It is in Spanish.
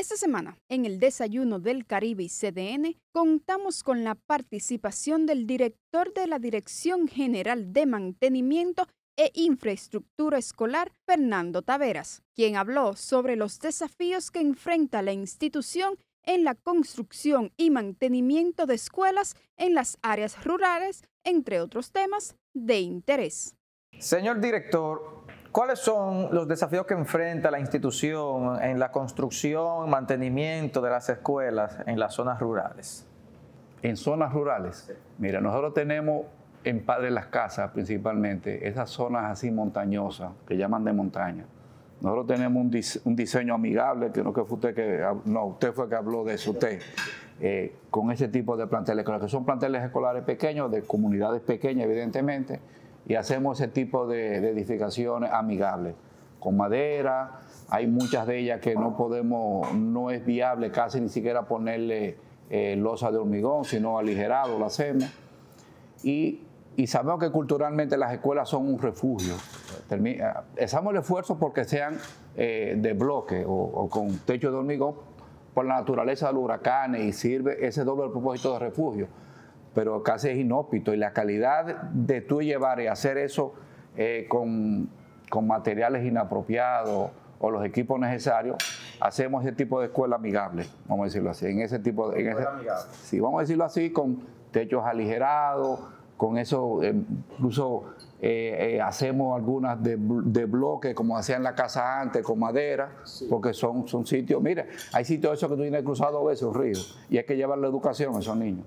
Esta semana, en el desayuno del Caribe y CDN, contamos con la participación del director de la Dirección General de Mantenimiento e Infraestructura Escolar, Fernando Taveras, quien habló sobre los desafíos que enfrenta la institución en la construcción y mantenimiento de escuelas en las áreas rurales, entre otros temas de interés. Señor director, ¿Cuáles son los desafíos que enfrenta la institución en la construcción mantenimiento de las escuelas en las zonas rurales? En zonas rurales, mira, nosotros tenemos en Padre Las Casas principalmente, esas zonas así montañosas, que llaman de montaña. Nosotros tenemos un, diseño amigable, que no que fue usted que, no, usted fue que habló de eso, usted, eh, con ese tipo de planteles escolares, que son planteles escolares pequeños, de comunidades pequeñas, evidentemente, y hacemos ese tipo de, edificaciones amigables, con madera, hay muchas de ellas que no podemos, no es viable casi ni siquiera ponerle eh, losa de hormigón, sino aligerado lo hacemos. Y, sabemos que culturalmente las escuelas son un refugio. hacemos el esfuerzo porque sean eh, de bloque o, o, con techo de hormigón por la naturaleza de los huracanes y sirve ese doble propósito de refugio pero casi es inhóspito. Y la calidad de tú llevar y hacer eso eh, con, materiales inapropiados o los equipos necesarios, hacemos ese tipo de escuela amigable, vamos a decirlo así, en ese tipo de... sí, vamos a decirlo así, con techos aligerados, con eso, eh, incluso eh, hacemos algunas de, de bloque, como hacían la casa antes, con madera, porque son, son sitios, mire, hay sitios esos que tú tienes cruzado a veces, ríos, y hay que llevar la educación a esos niños.